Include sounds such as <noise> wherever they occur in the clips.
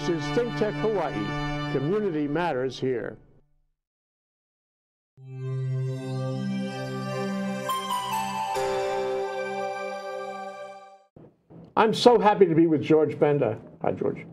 This is Think Tech Hawaii. Community matters here. I'm so happy to be with George Benda. Hi, George.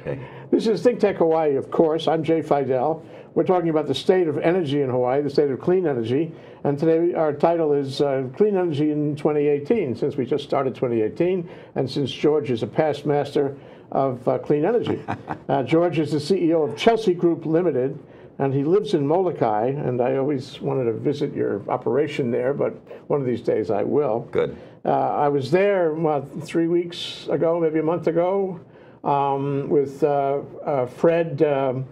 Okay. <laughs> This is Think Tech Hawaii, of course. I'm Jay Fidell. We're talking about the state of energy in Hawaii, the state of clean energy. And today our title is uh, Clean Energy in 2018, since we just started 2018, and since George is a past master of uh, clean energy. <laughs> uh, George is the CEO of Chelsea Group Limited, and he lives in Molokai. And I always wanted to visit your operation there, but one of these days I will. Good. Uh, I was there what, three weeks ago, maybe a month ago, um, with uh, uh, Fred um,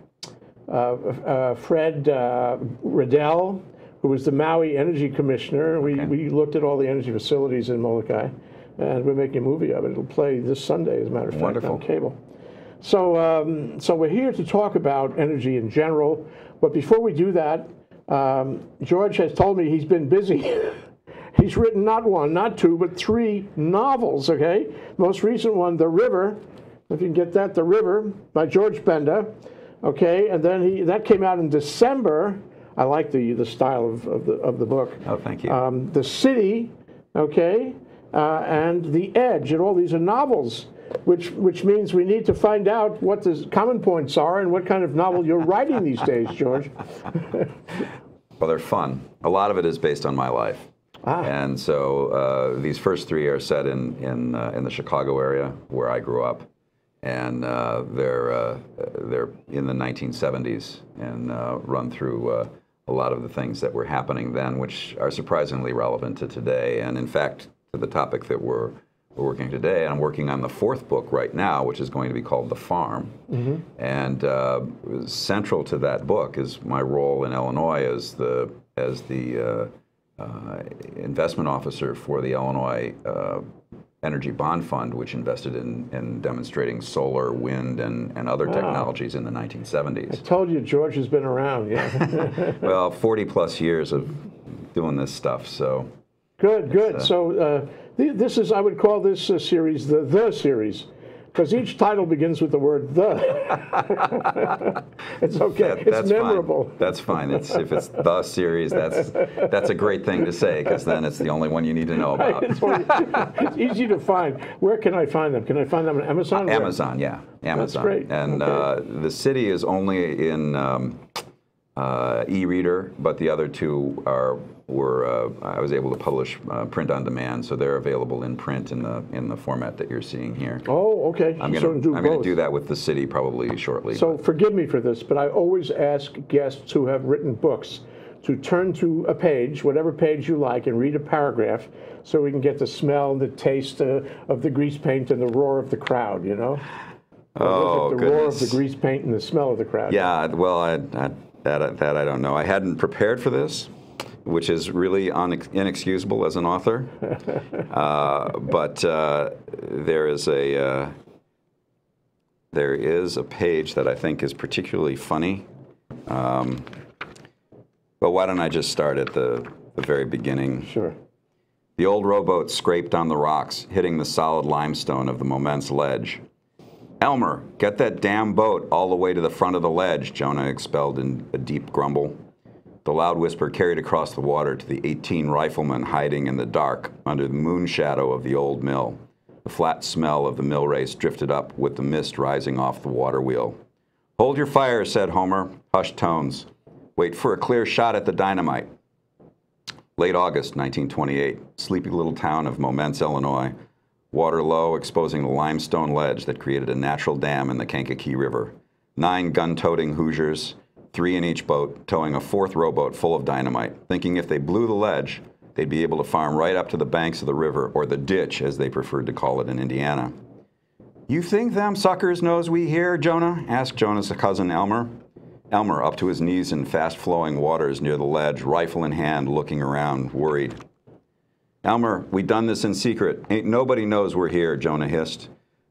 uh, uh, Fred uh, Redell, who was the Maui Energy Commissioner. We, we looked at all the energy facilities in Molokai, and we're making a movie of it. It'll play this Sunday, as a matter of fact, Wonderful. on cable. So, um, so we're here to talk about energy in general. But before we do that, um, George has told me he's been busy. <laughs> he's written not one, not two, but three novels. Okay, most recent one, The River. If you can get that, The River by George Benda. Okay, and then he that came out in December. I like the the style of, of the of the book. Oh, thank you. Um, the City, okay, uh, and The Edge, and all these are novels, which which means we need to find out what the common points are and what kind of novel you're writing these days, George. <laughs> well, they're fun. A lot of it is based on my life. Ah. And so uh, these first three are set in in, uh, in the Chicago area where I grew up, and uh, they're uh, they're in the 1970s and uh, run through uh, a lot of the things that were happening then, which are surprisingly relevant to today, and in fact to the topic that we're we're working today. And I'm working on the fourth book right now, which is going to be called The Farm. And uh, central to that book is my role in Illinois as the as the uh, uh, investment officer for the Illinois uh, Energy Bond Fund, which invested in, in demonstrating solar, wind, and, and other technologies in the 1970s. I Told you George has been around. Yeah. <laughs> well, 40 plus years of doing this stuff, so. Good, good. So uh, th- this is I would call this uh, series the the series. Because each title begins with the word "the." <laughs> it's okay. That- it's that's memorable. Fine. That's fine. It's, if it's the series, that's that's a great thing to say because then it's the only one you need to know about. It's, it's easy to find. Where can I find them? Can I find them on Amazon? Where? Amazon, yeah, Amazon. That's great. And Okay. uh, the city is only in um, uh, e-reader, but the other two are were uh, I was able to publish uh, print on demand, so they're available in print in the in the format that you're seeing here. Oh, okay. I'm going to I'm going to do that with the city probably shortly. So forgive me for this, but I always ask guests who have written books to turn to a page, whatever page you like, and read a paragraph, so we can get the smell and the taste uh, of the grease paint and the roar of the crowd. You know. Oh, the roar of the grease paint and the smell of the crowd. Yeah, well, I, I, that that I don't know. I hadn't prepared for this, which is really unex- inexcusable as an author. <laughs> uh, but uh, there is a uh, there is a page that I think is particularly funny. Um, but why don't I just start at the, the very beginning? Sure. The old rowboat scraped on the rocks, hitting the solid limestone of the Momence ledge. Elmer, get that damn boat all the way to the front of the ledge, Jonah expelled in a deep grumble. The loud whisper carried across the water to the 18 riflemen hiding in the dark under the moon shadow of the old mill. The flat smell of the mill race drifted up with the mist rising off the water wheel. Hold your fire, said Homer, hushed tones. Wait for a clear shot at the dynamite. Late August 1928, sleepy little town of Momence, Illinois. Water low, exposing the limestone ledge that created a natural dam in the Kankakee River. Nine gun toting Hoosiers, three in each boat, towing a fourth rowboat full of dynamite, thinking if they blew the ledge, they'd be able to farm right up to the banks of the river, or the ditch, as they preferred to call it in Indiana. You think them suckers knows we here, Jonah? asked Jonah's cousin Elmer. Elmer, up to his knees in fast flowing waters near the ledge, rifle in hand, looking around, worried. Elmer, we done this in secret. Ain't nobody knows we're here, Jonah hissed,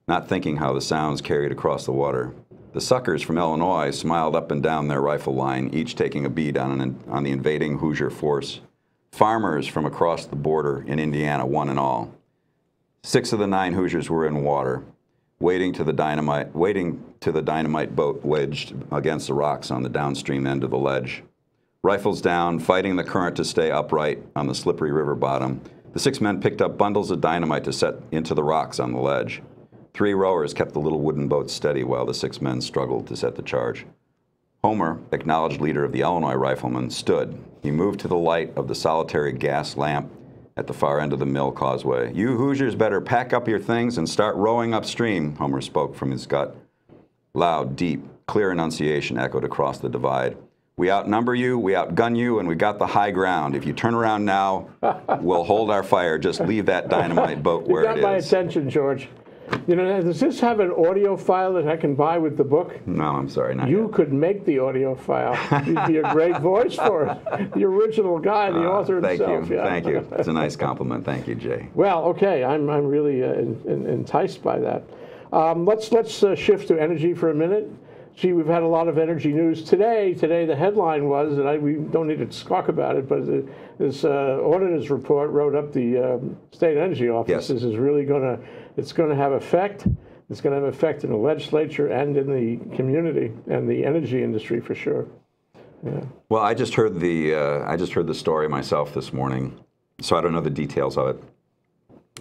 not thinking how the sounds carried across the water. The suckers from Illinois smiled up and down their rifle line, each taking a bead on, an, on the invading Hoosier force. Farmers from across the border in Indiana, one and all. Six of the nine Hoosiers were in water. waiting to the dynamite, waiting to the dynamite boat wedged against the rocks on the downstream end of the ledge. Rifles down, fighting the current to stay upright on the slippery river bottom, the six men picked up bundles of dynamite to set into the rocks on the ledge. Three rowers kept the little wooden boat steady while the six men struggled to set the charge. Homer, acknowledged leader of the Illinois Riflemen, stood. He moved to the light of the solitary gas lamp at the far end of the mill causeway. You Hoosiers better pack up your things and start rowing upstream, Homer spoke from his gut. Loud, deep, clear enunciation echoed across the divide. We outnumber you, we outgun you, and we got the high ground. If you turn around now, <laughs> we'll hold our fire. Just leave that dynamite boat where you got my attention, George. You know, does this have an audio file that I can buy with the book? No, I'm sorry, not You yet. could make the audio file. You'd be a <laughs> great voice for it. The original guy, the author Uh, Thank himself. you, yeah. thank you. It's a <laughs> nice compliment. Thank you, Jay. Well, okay, I'm, I'm really uh, en- en- enticed by that. Um, let's let's uh, shift to energy for a minute. Gee, we've had a lot of energy news today. Today, the headline was, and I, we don't need to talk about it, but the, this uh, auditor's report wrote up the um, state energy office. Yes. This is really going to, it's going to have effect. It's going to have effect in the legislature and in the community and the energy industry for sure. Yeah. Well, I just heard the uh, I just heard the story myself this morning, so I don't know the details of it.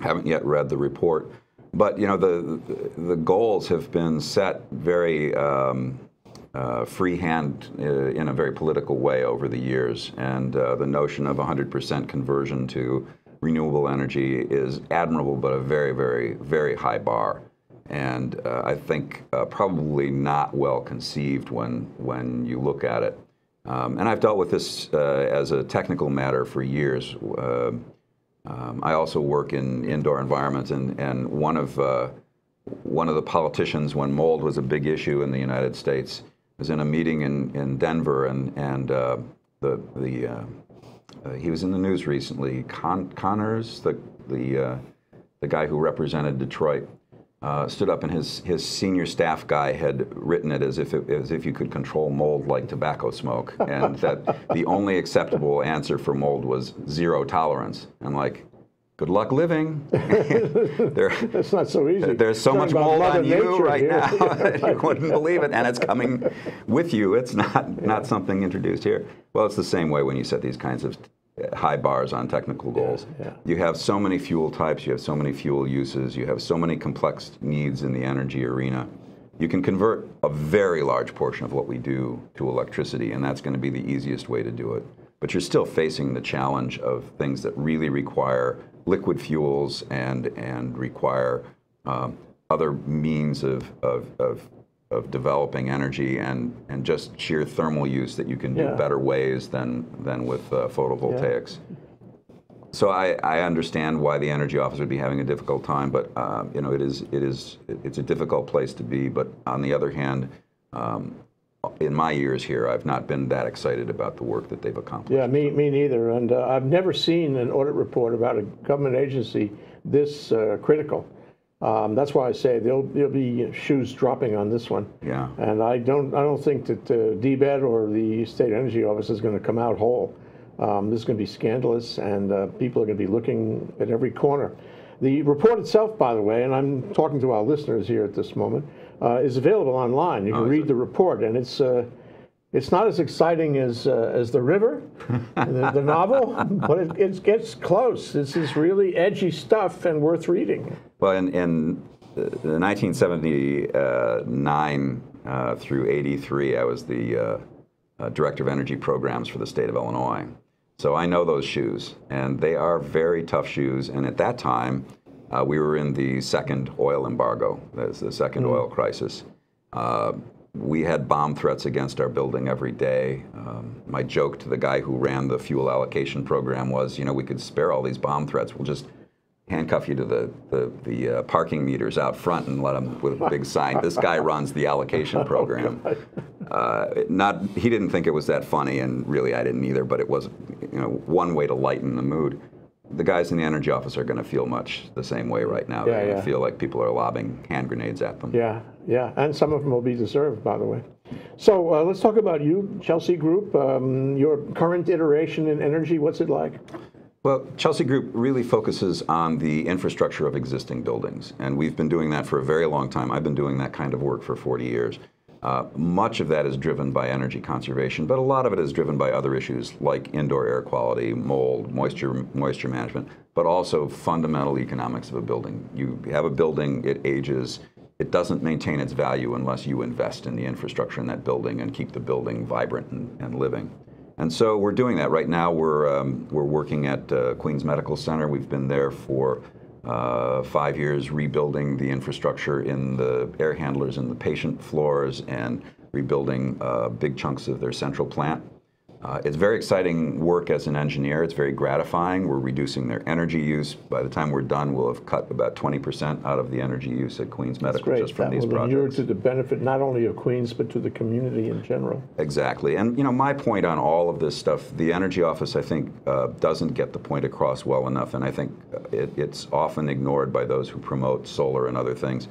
Haven't yet read the report, but you know the the, goals have been set very um, uh, freehand uh, in a very political way over the years, and uh, the notion of 100% conversion to renewable energy is admirable, but a very very very high bar and uh, I think uh, probably not well conceived when when you look at it. Um, and I've dealt with this uh, as a technical matter for years. Um, I also work in indoor environments, and and one of uh, one of the politicians when mold was a big issue in the United States was in a meeting in, in Denver, and and uh, the the uh, uh, he was in the news recently. Con- Conyers, the the uh, the guy who represented Detroit, uh, stood up and his his senior staff guy had written it as if it, as if you could control mold like tobacco smoke, and that <laughs> the only acceptable answer for mold was zero tolerance. And like, good luck living. <laughs> there, That's not so easy. there's so much mold on you right here. now <laughs> that you wouldn't believe it, and it's coming with you. It's not not something introduced here. Well, it's the same way when you set these kinds of high bars on technical goals. yeah. You have so many fuel types, you have so many fuel uses, you have so many complex needs in the energy arena. You can convert a very large portion of what we do to electricity, and that's going to be the easiest way to do it. But you're still facing the challenge of things that really require liquid fuels and and require um, other means of, of, of, of developing energy and, and just sheer thermal use that you can do Yeah. better ways than, than with uh, photovoltaics. So I, I understand why the energy office would be having a difficult time, but uh, you know it is it is it's a difficult place to be. But on the other hand, um, in my years here, I've not been that excited about the work that they've accomplished. Yeah, me, me neither. And uh, I've never seen an audit report about a government agency this uh, critical. Um, that's why I say there'll, there'll be shoes dropping on this one. Yeah. And I don't, I don't think that uh, DBED or the State Energy Office is going to come out whole. Um, this is going to be scandalous, and uh, people are going to be looking at every corner. The report itself, by the way, and I'm talking to our listeners here at this moment, uh, is available online. You can is read the report, and it's uh, it's not as exciting as uh, as the river, the, the novel, <laughs> but it, it gets close. This is really edgy stuff and worth reading. Well, in, in uh, 1979 uh, through 83, I was the uh, uh, director of energy programs for the state of Illinois. So I know those shoes, and they are very tough shoes. And at that time, uh, we were in the second oil embargo, that's the 2nd oil crisis. Uh, we had bomb threats against our building every day. Um, my joke to the guy who ran the fuel allocation program was, you know, we could spare all these bomb threats. We'll just handcuff you to the the, the uh, parking meters out front and let them with a big <laughs> sign. This guy runs the allocation <laughs> program. Uh, not he didn't think it was that funny, and really I didn't either. But it was, you know, one way to lighten the mood. The guys in the energy office are going to feel much the same way right now. They're Yeah, going to yeah. feel like people are lobbing hand grenades at them. Yeah, yeah, and some of them will be deserved, by the way. So uh, let's talk about you, Chelsea Group. Um, your current iteration in energy. What's it like? Well, Chelsea Group really focuses on the infrastructure of existing buildings, and we've been doing that for a very long time. I've been doing that kind of work for 40 years. Uh, much of that is driven by energy conservation, but a lot of it is driven by other issues like indoor air quality, mold, moisture, moisture management, but also fundamental economics of a building. You have a building, it ages, it doesn't maintain its value unless you invest in the infrastructure in that building and keep the building vibrant and, and living. And so we're doing that right now. We're um, we're working at uh, Queens Medical Center. We've been there for uh, five years, rebuilding the infrastructure in the air handlers and the patient floors, and rebuilding uh, big chunks of their central plant. Uh, it's very exciting work as an engineer. It's very gratifying. We're reducing their energy use. By the time we're done, we'll have cut about 20% out of the energy use at Queens Medical Great. just from That these will inure projects. to the benefit not only of Queens, but to the community in general. Exactly. And you know, my point on all of this stuff, the Energy Office, I think, uh, doesn't get the point across well enough, and I think uh, it, it's often ignored by those who promote solar and other things.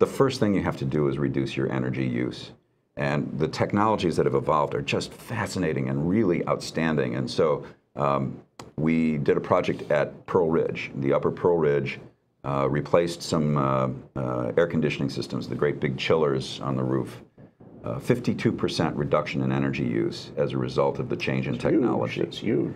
The first thing you have to do is reduce your energy use. And the technologies that have evolved are just fascinating and really outstanding. And so um, we did a project at Pearl Ridge, the upper Pearl Ridge, uh, replaced some uh, uh, air conditioning systems, the great big chillers on the roof. Uh, 52% reduction in energy use as a result of the change in technology. Huge. It's huge.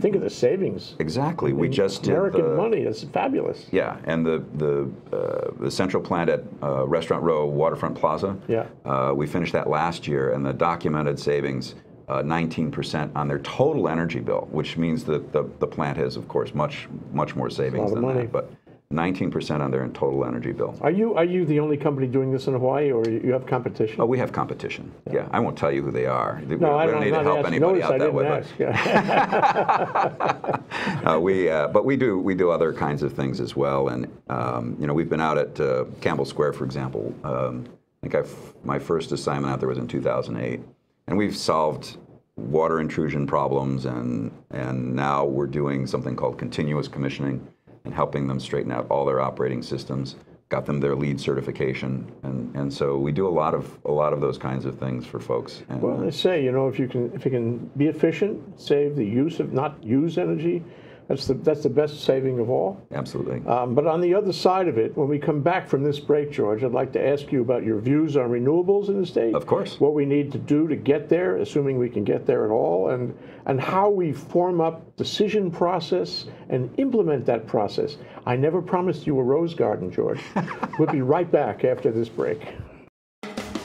Think of the savings. Exactly. We just did American the, money. That's fabulous. Yeah, and the the uh, the central plant at uh, Restaurant Row Waterfront Plaza. Yeah. Uh, we finished that last year, and the documented savings. Uh, 19% on their total energy bill, which means that the, the plant has, of course, much much more savings than money. that. But 19% on their total energy bill. Are you are you the only company doing this in Hawaii, or you have competition? Oh, we have competition. Yeah, I won't tell you who they are. No, we I don't don't, need to help anybody out I that way. ask. Yeah. <laughs> Uh, we, uh, but we do we do other kinds of things as well, and um, you know we've been out at uh, Campbell Square, for example. Um, I think I've, my first assignment out there was in 2008, and we've solved water intrusion problems, and and now we're doing something called continuous commissioning, and helping them straighten out all their operating systems. Got them their LEED certification, and, and so we do a lot of a lot of those kinds of things for folks. And, well, they say you know if you can if you can be efficient, save the use of not use energy, that's the that's the best saving of all. absolutely. Um, but on the other side of it, when we come back from this break, George, I'd like to ask you about your views on renewables in the state. Of course. What we need to do to get there, assuming we can get there at all, and, and how we form up decision process and implement that process. I never promised you a rose garden, George. <laughs> we'll be right back after this break.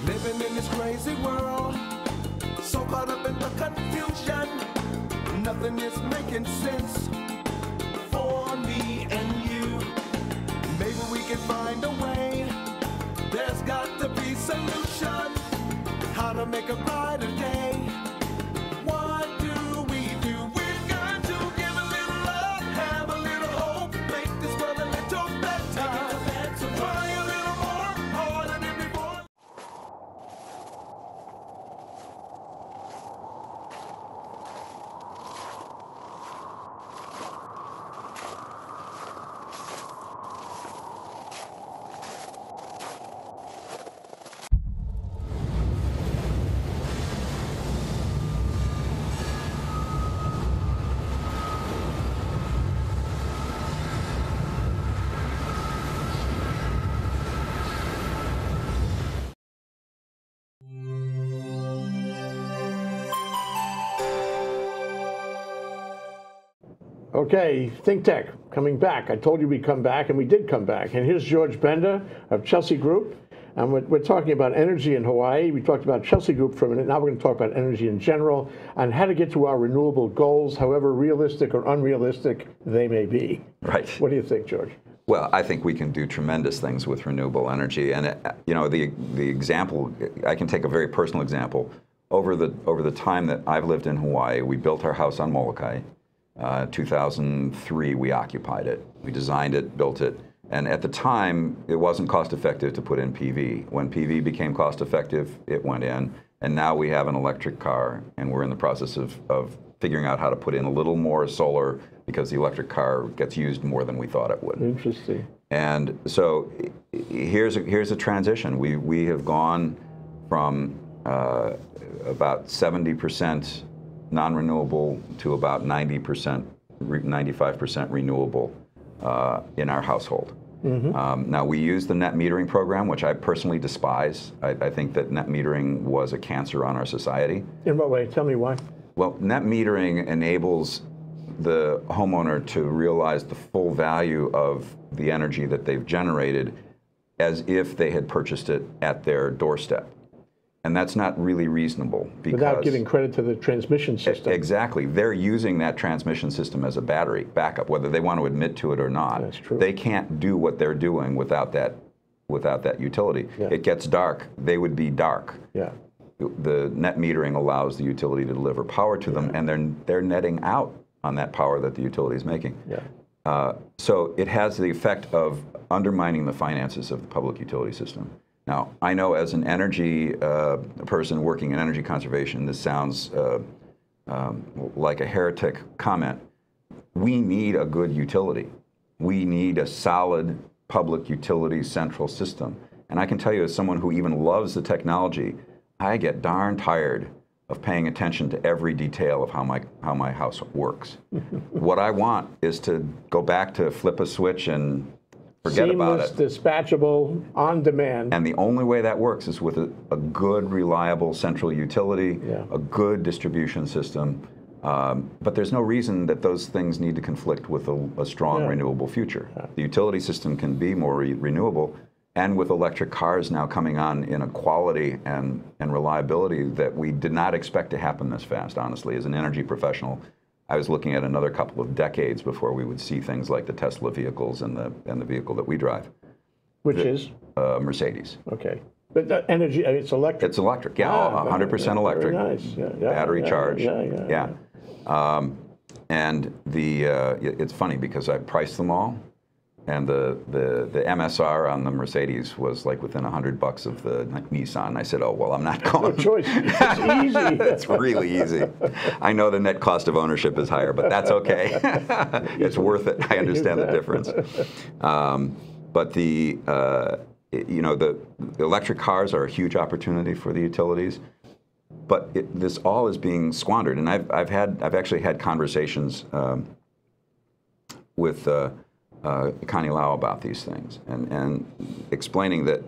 Living in this crazy world, so caught up in the confusion, nothing is making sense can find a way. There's got to be solution. How to make a brighter day. Okay, Think Tech coming back. I told you we'd come back, and we did come back. And here's George Benda of Chelsea Group. And we're, we're talking about energy in Hawaii. We talked about Chelsea Group for a minute. Now we're going to talk about energy in general and how to get to our renewable goals, however realistic or unrealistic they may be. right. What do you think, George? Well, I think we can do tremendous things with renewable energy, and uh, you know the the example. I can take a very personal example. Over the over the time that I've lived in Hawaii, we built our house on Molokai. Uh, 2003, we occupied it. We designed it, built it, and at the time, it wasn't cost effective to put in PV. When PV became cost effective, it went in, and now we have an electric car, and we're in the process of, of figuring out how to put in a little more solar because the electric car gets used more than we thought it would. Interesting. And so here's a, here's a transition. We, we have gone from uh, about 70% non-renewable to about 90% 95% renewable uh, in our household. Um, now, we use the net metering program, which I personally despise. I, I think that net metering was a cancer on our society. In what way? Tell me why. Well, net metering enables the homeowner to realize the full value of the energy that they've generated as if they had purchased it at their doorstep. And that's not really reasonable because Without giving credit to the transmission system. Exactly. They're using that transmission system as a battery backup, whether they want to admit to it or not. That's true. They can't do what they're doing without that without that utility. Yeah. It gets dark, they would be dark. Yeah. The net metering allows the utility to deliver power to them, and they're they're netting out on that power that the utility is making. Yeah. Uh, so it has the effect of undermining the finances of the public utility system. Now, I know as an energy uh, person working in energy conservation, this sounds uh, um, like a heretic comment. We need a good utility. We need a solid public utility central system. And I can tell you, as someone who even loves the technology, I get darn tired of paying attention to every detail of how my how my house works. <laughs> what I want is to go back to flip a switch and forget about Seamless, it. dispatchable, on demand. And the only way that works is with a, a good, reliable central utility, Yeah. a good distribution system. Um, but there's no reason that those things need to conflict with a, a strong Yeah. renewable future. The utility system can be more re- renewable, and with electric cars now coming on in a quality and, and reliability that we did not expect to happen this fast, honestly. As an energy professional, I was looking at another couple of decades before we would see things like the Tesla vehicles and the, and the vehicle that we drive, which is uh, Mercedes. okay. But the energy, it's electric. It's electric, yeah, Ah, hundred percent electric. nice, yeah, yeah, Battery charge. yeah, yeah, yeah, Um, and the uh, it's funny because I priced them all, and the, the the MSR on the Mercedes was like within a hundred bucks of the Nissan. I said, oh well, I'm not no going. choice. It's easy. <laughs> it's really easy. I know the net cost of ownership is higher, but that's okay. <laughs> it's worth it. I understand the difference. Um, but the uh, you know the, the electric cars are a huge opportunity for the utilities. But it, this all is being squandered, and I've, I've had I've actually had conversations um, with uh, uh, Connie Lau about these things, and, and explaining that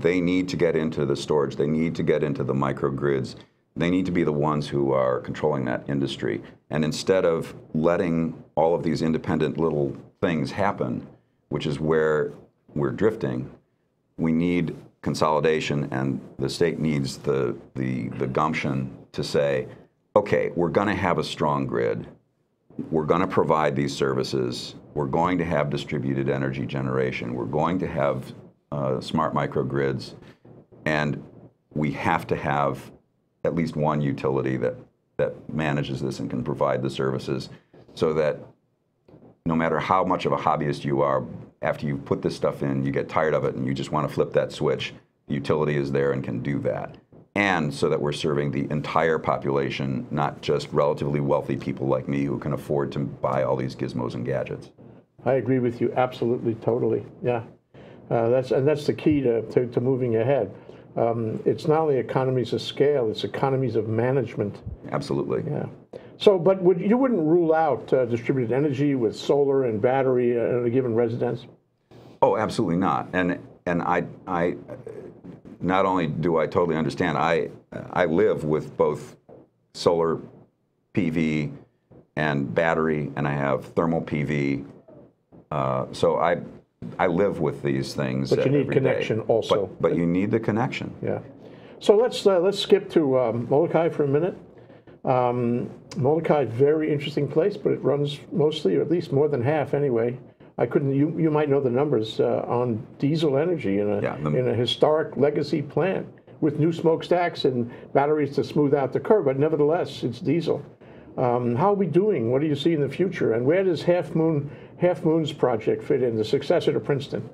they need to get into the storage, they need to get into the microgrids, they need to be the ones who are controlling that industry. And instead of letting all of these independent little things happen, which is where we're drifting, we need consolidation, and the state needs the, the, the gumption to say, okay, we're going to have a strong grid. We're going to provide these services. We're going to have distributed energy generation. We're going to have uh, smart microgrids. And we have to have at least one utility that, that manages this and can provide the services so that no matter how much of a hobbyist you are, after you put this stuff in, you get tired of it and you just want to flip that switch. The utility is there and can do that. And so that we're serving the entire population, not just relatively wealthy people like me who can afford to buy all these gizmos and gadgets. I agree with you absolutely, totally. Yeah, uh, that's and that's the key to, to, to moving ahead. Um, it's not only economies of scale; it's economies of management. Absolutely. Yeah. So, but would, you wouldn't rule out uh, distributed energy with solar and battery uh, in a given residence? Oh, absolutely not. And and I I not only do I totally understand, I I live with both solar PV and battery, and I have thermal PV. Uh, so I I live with these things. But you need every day. connection also. But, but you need the connection. Yeah. So let's uh, let's skip to um, Molokai for a minute. Um, Molokai, very interesting place, but it runs mostly, or at least more than half anyway. I couldn't. You you might know the numbers uh, on diesel energy in a Yeah, the- in a historic legacy plant with new smokestacks and batteries to smooth out the curve. But nevertheless, it's diesel. Um, how are we doing? What do you see in the future? And where does Half Moon Half Moon's project fit in, the successor to Princeton?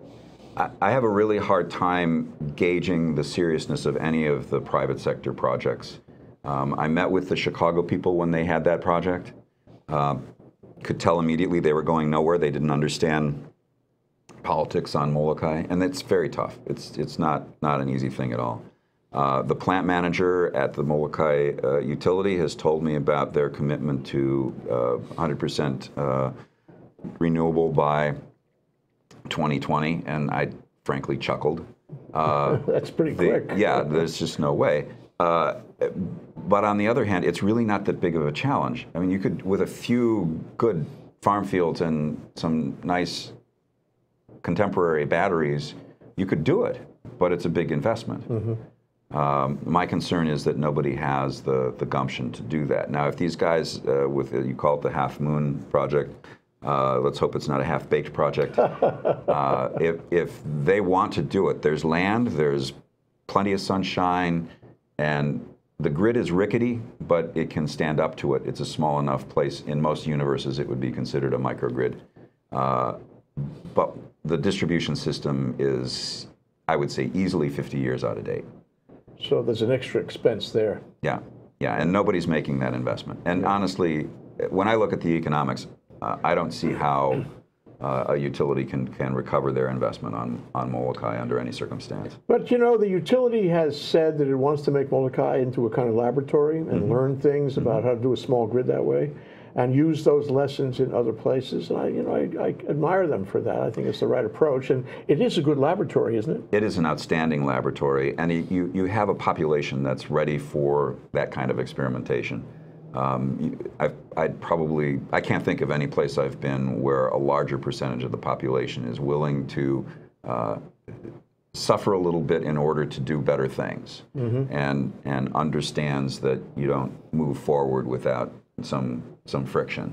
I have a really hard time gauging the seriousness of any of the private sector projects. Um, I met with the Chicago people when they had that project. Uh, could tell immediately they were going nowhere. They didn't understand politics on Molokai, and it's very tough. It's it's not not an easy thing at all. Uh, the plant manager at the Molokai uh, utility has told me about their commitment to uh, 100% uh, renewable by 2020, and I frankly chuckled. Uh, <laughs> That's pretty the- quick. yeah, there's just no way. Uh, but on the other hand, it's really not that big of a challenge. I mean, you could, with a few good farm fields and some nice contemporary batteries, you could do it, but it's a big investment. Um, my concern is that nobody has the, the gumption to do that. Now, if these guys, uh, with you call it the Half Moon Project, uh, let's hope it's not a half baked project. <laughs> uh, if, if they want to do it, there's land, there's plenty of sunshine, and the grid is rickety, but it can stand up to it. It's a small enough place. In most universes, it would be considered a microgrid. Uh, but the distribution system is, I would say, easily 50 years out of date. So there's an extra expense there. Yeah, yeah, and nobody's making that investment. And honestly, when I look at the economics, uh, I don't see how uh, a utility can, can recover their investment on, on Molokai under any circumstance. But you know, the utility has said that it wants to make Molokai into a kind of laboratory and Mm-hmm. learn things about how to do a small grid that way, and use those lessons in other places. And I, you know, I, I admire them for that. I think it's the right approach, and it is a good laboratory, isn't it? It is an outstanding laboratory, and you, you have a population that's ready for that kind of experimentation. Um, I've, I'd probably, I can't think of any place I've been where a larger percentage of the population is willing to uh, suffer a little bit in order to do better things and, and understands that you don't move forward without some, some friction.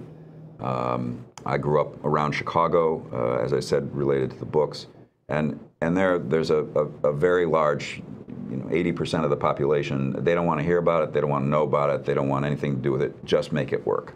Um, I grew up around Chicago, uh, as I said, related to the books, and and there there's a, a, a very large, you know, 80% of the population. They don't want to hear about it. They don't want to know about it. They don't want anything to do with it. Just make it work.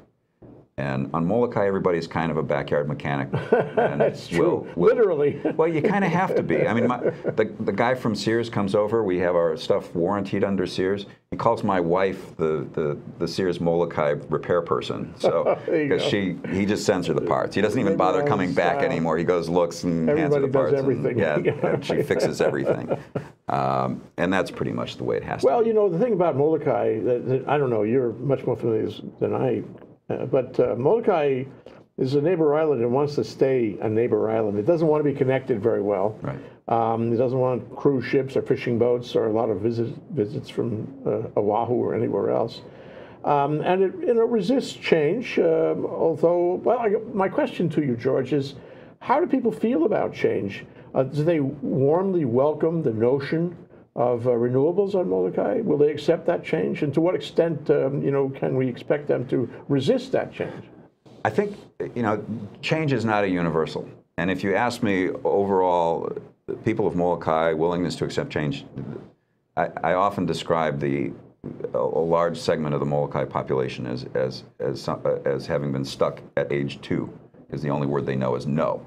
And on Molokai, everybody's kind of a backyard mechanic. <laughs> And That's true. will- will- Literally. <laughs> well, you kind of have to be. I mean, my, the, the guy from Sears comes over. We have our stuff warranted under Sears. He calls my wife the, the, the Sears Molokai repair person. So <laughs> because she he just sends her the parts. He doesn't even bother coming back style. anymore. He goes, looks, and hands her Everybody the does parts. and- yeah, and she fixes everything. Um, and that's pretty much the way it has to. Well, you know, the thing about Molokai, that, that- I don't know, you're much more familiar than I, uh, but uh, Molokai is a neighbor island and wants to stay a neighbor island. It doesn't want to be connected very well. Right. Um, it doesn't want cruise ships or fishing boats or a lot of visit, visits from uh, Oahu or anywhere else. Um, and it, you know, resists change, um, although, well, I, my question to you, George, is how do people feel about change? Uh, do they warmly welcome the notion of uh, renewables on Molokai? Will they accept that change? And to what extent, um, you know, can we expect them to resist that change? I think you know change is not a universal. And if you ask me overall, the people of Molokai willingness to accept change, I, I often describe the a, large segment of the Molokai population as as as, some, uh, as having been stuck at age two, because the only word they know is no.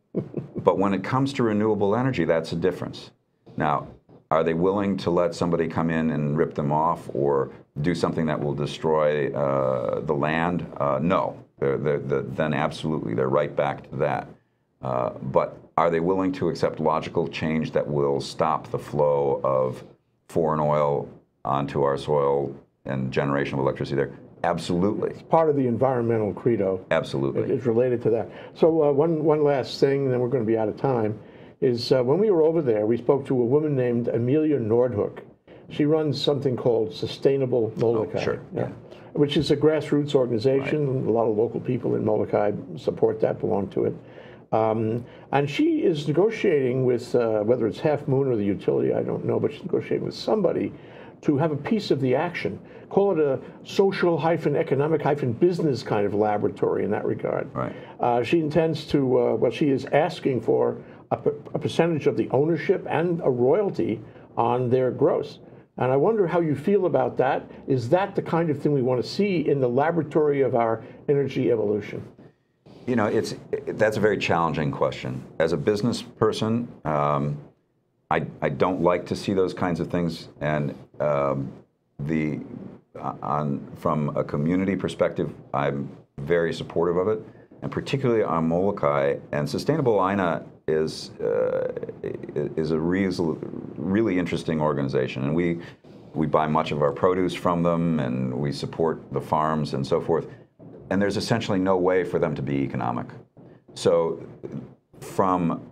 <laughs> but when it comes to renewable energy, that's a difference. Now, are they willing to let somebody come in and rip them off or do something that will destroy uh, the land? Uh, no. They're, they're, they're- then absolutely, they're right back to that. Uh, but are they willing to accept logical change that will stop the flow of foreign oil onto our soil and generation of electricity there? Absolutely. It's part of the environmental credo. Absolutely. it's related to that. So uh, one one last thing, and then we're going to be out of time, is uh, when we were over there, we spoke to a woman named Emillia Noordhoek. She runs something called Sustainable Molokai. sure, yeah. Which is a grassroots organization. A lot of local people in Molokai support that, belong to it. Um, and she is negotiating with, uh, whether it's Half Moon or the utility, I don't know, but she's negotiating with somebody to have a piece of the action. Call it a social hyphen economic hyphen business kind of laboratory in that regard. Right. Uh, she intends to, uh, well, she is asking for a, a percentage of the ownership and a royalty on their gross. And I wonder how you feel about that. Is that the kind of thing we want to see in the laboratory of our energy evolution? You know, it's that's a very challenging question. As a business person, um, I, I don't like to see those kinds of things, and um, the uh, on from a community perspective, I'm very supportive of it, and particularly on Molokai and sustainable INA. is uh, is a real, really interesting organization, and we we buy much of our produce from them, and we support the farms and so forth. And there's essentially no way for them to be economic. So, from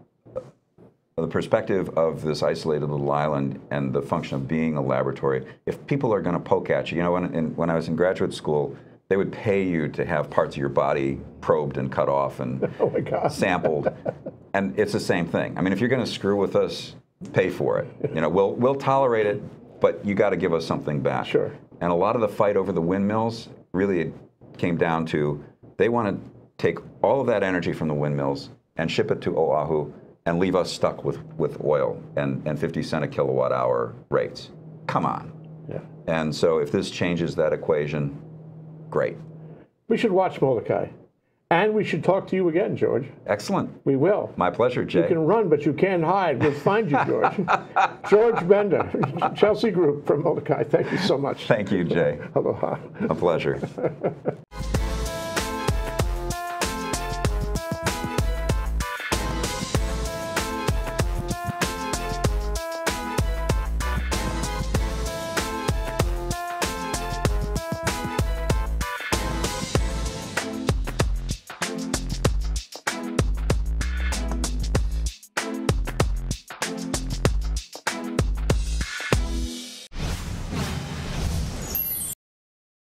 the perspective of this isolated little island and the function of being a laboratory, if people are going to poke at you, you know, when, in, when I was in graduate school, they would pay you to have parts of your body probed and cut off and <laughs> Oh my God. sampled. and it's the same thing. I mean, if you're going to screw with us, pay for it. You know, we'll we'll tolerate it, but you got to give us something back. Sure. And a lot of the fight over the windmills really came down to they want to take all of that energy from the windmills and ship it to Oahu and leave us stuck with, with oil and, and 50 cent a kilowatt hour rates. Come on. Yeah. And so if this changes that equation, great. We should watch Molokai. And we should talk to you again, George. Excellent. We will. My pleasure, Jay. You can run, but you can't hide. We'll find you, George. <laughs> George Benda, <laughs> Chelsea Group from Molokai. Thank you so much. Thank you, Jay. Aloha. A pleasure. <laughs>